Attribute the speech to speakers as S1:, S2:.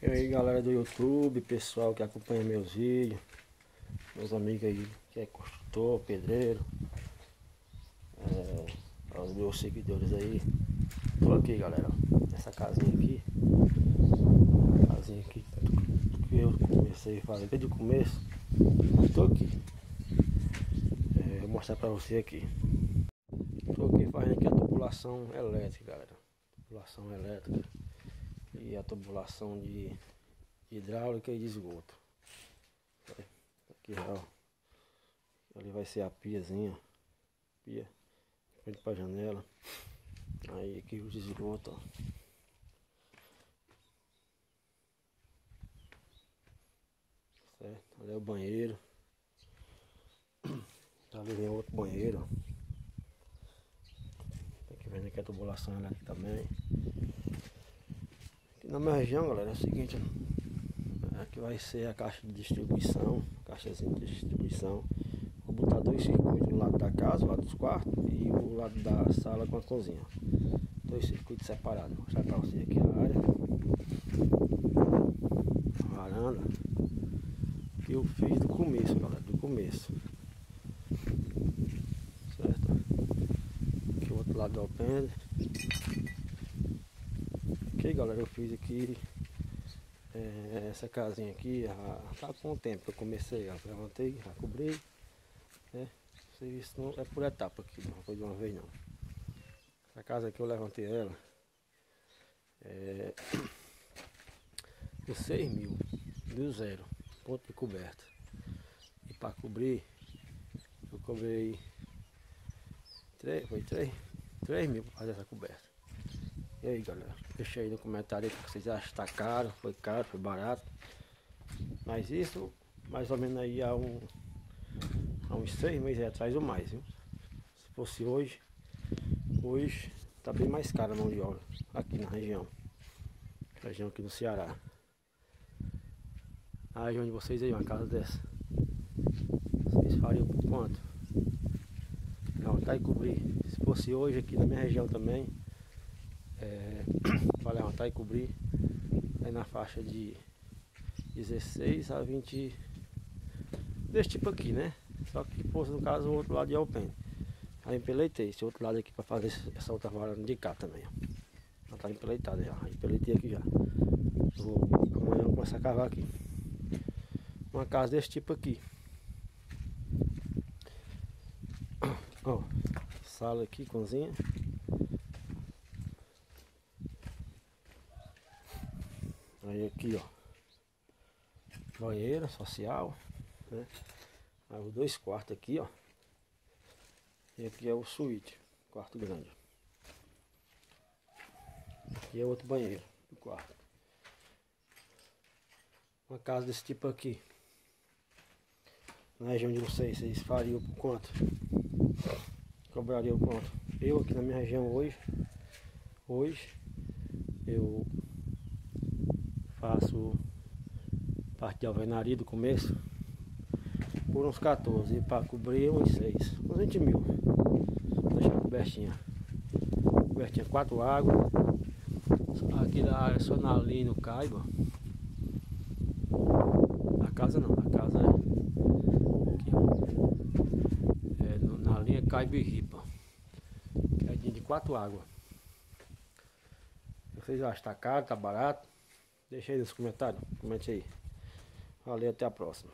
S1: E aí galera do YouTube, pessoal que acompanha meus vídeos, meus amigos aí que é construtor, pedreiro, é, os meus seguidores aí. Tô aqui galera, nessa casinha aqui. Casinha aqui que eu comecei a fazer desde o começo. Tô aqui. É, vou mostrar pra você aqui. Tô aqui fazendo aqui a tubulação elétrica galera. Tubulação elétrica e a tubulação de hidráulica e de esgoto. Aqui ó, ali vai ser a piazinha, pia, frente para janela. Aí aqui o esgoto, ó. Certo, ali é o banheiro. Ali vem outro banheiro. Aqui vem aqui a tubulação aqui também na minha região, galera, é o seguinte, aqui vai ser a caixa de distribuição, caixazinha de distribuição. Vou botar dois circuitos, o lado da casa, o lado dos quartos e o lado da sala com a cozinha. Dois circuitos separados. Vou mostrar pra você aqui a área. A varanda. Que eu fiz do começo, galera, do começo. Certo? Aqui o outro lado do alpendre galera, eu fiz aqui é, essa casinha aqui, já, tá com o tempo que eu comecei, já levantei, já cobri, né? O serviço não é por etapa aqui, não foi de uma vez não. Essa casa aqui eu levantei ela é, de 6 mil, do zero, ponto de coberta. E para cobrir, eu cobrei 3, foi 3, 3 mil para fazer essa coberta. E aí galera, deixa aí no comentário o que vocês acham, tá caro, foi caro, foi barato. Mas isso, mais ou menos aí há, um, há uns seis meses atrás ou mais, viu? Se fosse hoje, hoje tá bem mais caro a mão de obra aqui na região. Região aqui no Ceará. A região de vocês aí, uma casa dessa. Vocês fariam por quanto? Não, tá aí cobrir. Se fosse hoje aqui na minha região também, para levantar e cobrir aí na faixa de 16 a 20 desse tipo aqui, né? Só que fosse no caso o outro lado de alpene. Aí empeleitei esse outro lado aqui para fazer essa outra varanda de cá também, ó. Já tá empeleitada já, empeleitei aqui já. Vou amanhã vou começar a cavar aqui. Uma casa desse tipo aqui. Ó, sala aqui, cozinha. Aí aqui, ó. Banheira social, né? Aí os dois quartos aqui, ó. E aqui é o suíte, quarto grande. Aqui é outro banheiro do quarto. Uma casa desse tipo aqui. Na região de vocês, vocês fariam por quanto? Cobrariam quanto? Eu aqui na minha região hoje, hoje, eu parte de alvenaria do começo por uns 14 e para cobrir uns 6, uns 20 mil. Deixar a cobertinha. Cobertinha 4 águas. Aqui da área só na linha no Caiba. A casa não, a casa é. É no, na linha Caiba e Ripa. É de 4 águas. Vocês acham que tá caro, tá barato? Deixa aí nos comentários, comente aí. Valeu, até a próxima.